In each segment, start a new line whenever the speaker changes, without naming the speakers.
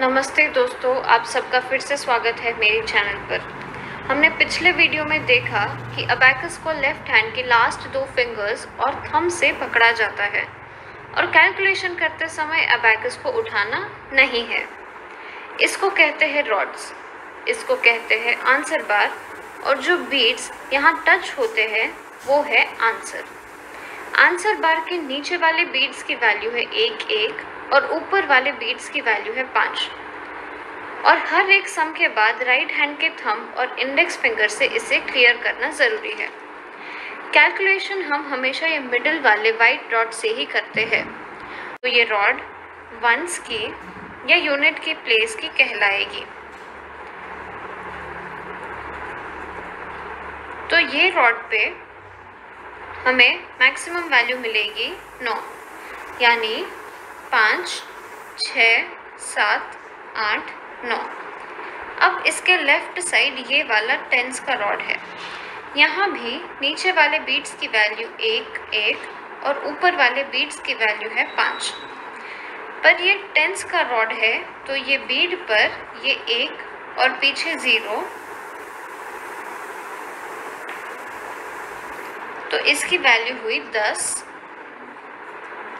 नमस्ते दोस्तों, आप सबका फिर से स्वागत है मेरे चैनल पर। हमने पिछले वीडियो में देखा कि अबैकस को लेफ़्ट हैंड के लास्ट दो फिंगर्स और थंब से पकड़ा जाता है और कैलकुलेशन करते समय अबैकस को उठाना नहीं है। इसको कहते हैं रॉड्स इसको कहते हैं आंसर बार और जो बीड्स यहाँ टच होते हैं, वो है आंसर आंसर बार के नीचे वाले बीड्स की वैल्यू है एक एक। और ऊपर वाले बीट्स की वैल्यू है पाँच। और हर एक सम के बाद राइट हैंड के थंब और इंडेक्स फिंगर से इसे क्लियर करना ज़रूरी है। कैलकुलेशन हम हमेशा ये मिडिल वाले वाइट रॉड से ही करते हैं। तो ये रॉड वंस की या यूनिट की प्लेस की कहलाएगी। तो ये रॉड पे हमें मैक्सिमम वैल्यू मिलेगी नौ। यानी पाँच, छ, सात, आठ, नौ। अब इसके लेफ़्ट साइड ये वाला टेंस का रॉड है। यहाँ भी नीचे वाले बीट्स की वैल्यू एक एक और ऊपर वाले बीट्स की वैल्यू है पाँच। पर ये टेंस का रॉड है तो ये बीड पर ये एक और पीछे ज़ीरो। तो इसकी वैल्यू हुई दस,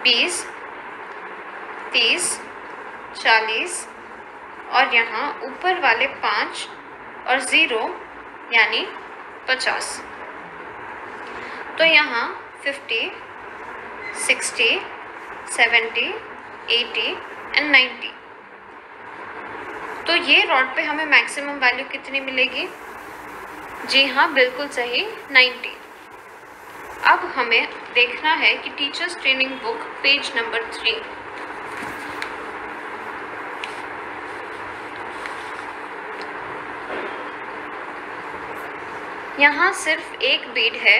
बीस तीस, चालीस और यहाँ ऊपर वाले पाँच और ज़ीरो, यानी पचास। तो यहाँ fifty, sixty, seventy, eighty and ninety तो ये रॉड पे हमें मैक्सिमम वैल्यू कितनी मिलेगी? जी हाँ बिल्कुल सही नाइन्टी अब हमें देखना है कि teachers training book page number three यहाँ सिर्फ़ एक बीड है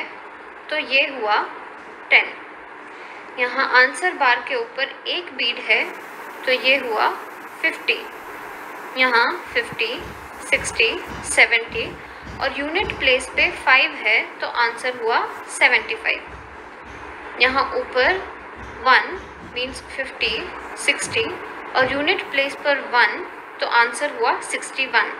तो ये हुआ टेन यहाँ आंसर बार के ऊपर एक बीड है तो ये हुआ फिफ्टी यहाँ फिफ्टी सिक्सटी सेवेंटी और यूनिट प्लेस पे फाइव है तो आंसर हुआ सेवेंटी फाइव यहाँ ऊपर वन मीन्स फिफ्टी सिक्सटी और यूनिट प्लेस पर वन तो आंसर हुआ सिक्सटी वन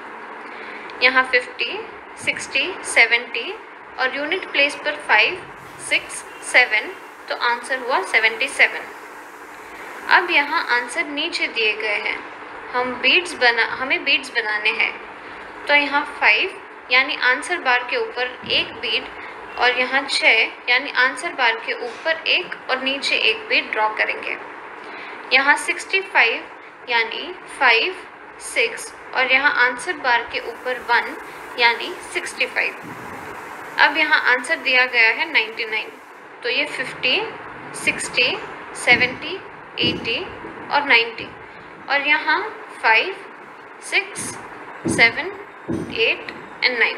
यहाँ फिफ्टी सिक्सटी सेवेंटी और यूनिट प्लेस पर फाइव सिक्स सेवन तो आंसर हुआ सेवेंटी सेवन अब यहाँ आंसर नीचे दिए गए हैं। हम बीड्स बना, हमें बीड्स बनाने हैं। तो यहाँ फाइव यानी आंसर बार के ऊपर एक बीड और यहाँ छः, यानी आंसर बार के ऊपर एक और नीचे एक बीड ड्रॉ करेंगे। यहाँ सिक्सटी फाइव यानी फाइव सिक्स और यहाँ आंसर बार के ऊपर वन, यानी सिक्सटी फाइव। अब यहाँ आंसर दिया गया है नाइन्टी नाइन। तो ये फिफ्टी, सिक्सटी, सेवेंटी, एटी और नाइन्टी और यहाँ five, six, seven, eight and nine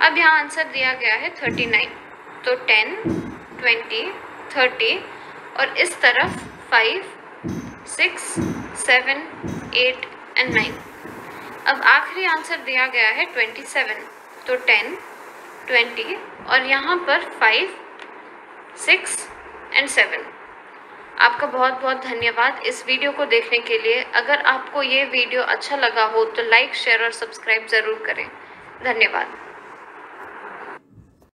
अब यहाँ आंसर दिया गया है थर्टी नाइन। तो टेन, ट्वेंटी, थर्टी और इस तरफ़ five, six, seven, eight and nine अब आखिरी आंसर दिया गया है ट्वेंटी सेवन तो टेन ट्वेंटी और यहाँ पर फाइव सिक्स एंड सेवन आपका बहुत बहुत धन्यवाद इस वीडियो को देखने के लिए। अगर आपको ये वीडियो अच्छा लगा हो तो लाइक शेयर और सब्सक्राइब ज़रूर करें। धन्यवाद।